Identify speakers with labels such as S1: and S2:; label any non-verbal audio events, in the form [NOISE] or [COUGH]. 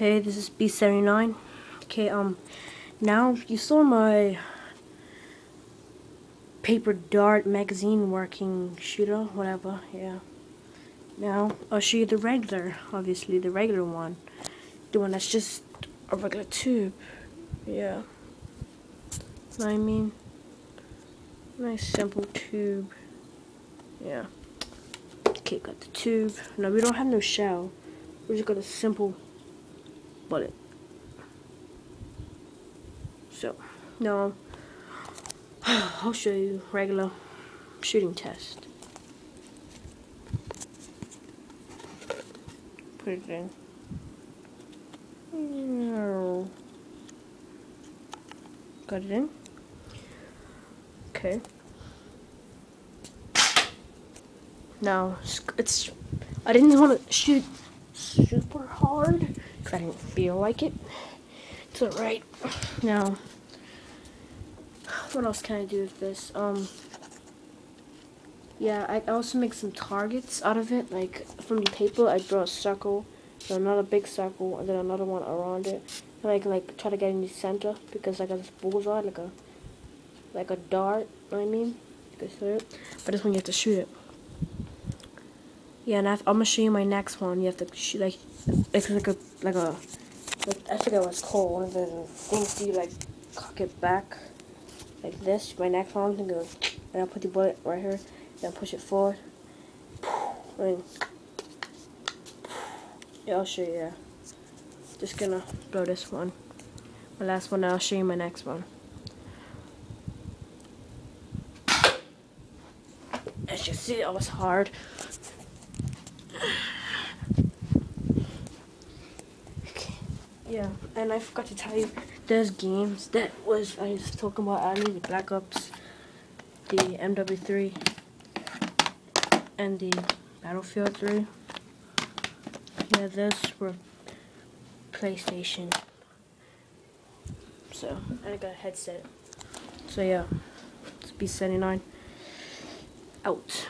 S1: Hey, this is B79. Okay, um, now you saw my paper dart magazine working shooter, whatever, yeah. Now, I'll show you the regular, obviously, the regular one. The one that's just a regular tube, yeah. I mean, nice simple tube, yeah. Okay, got the tube. Now, we don't have no shell. We just got a simple bullet. So, now I'll show you regular shooting test. Put it in. Got it in. Okay. Now, it's, I didn't want to shoot super hard I didn't feel like it. It's alright. Now, what else can I do with this? Um, yeah, I also make some targets out of it. Like, from the paper, I draw a circle, then another big circle, and then another one around it. And I can, like, try to get in the center, because I got this bullseye, like a, like a dart, you know I mean? You can see it. But this one you have to shoot it. Yeah, and I am gonna show you my next one. You have to shoot, like, it's like a, like a, like, I forget what it's called. One of the things you, like, cock it back like this. My next one, and go, and I'll put the bullet right here, and I'll push it forward. [SIGHS] And [SIGHS] yeah, I'll show you. Yeah. Just gonna blow this one. My last one. I'll show you my next one. As you see, that was hard. Yeah, and I forgot to tell you, there's games that was, I was talking about earlier, the Black Ops, the MW3, and the Battlefield 3. Yeah, those were PlayStation. So, I got a headset. So yeah, it's B79. Out.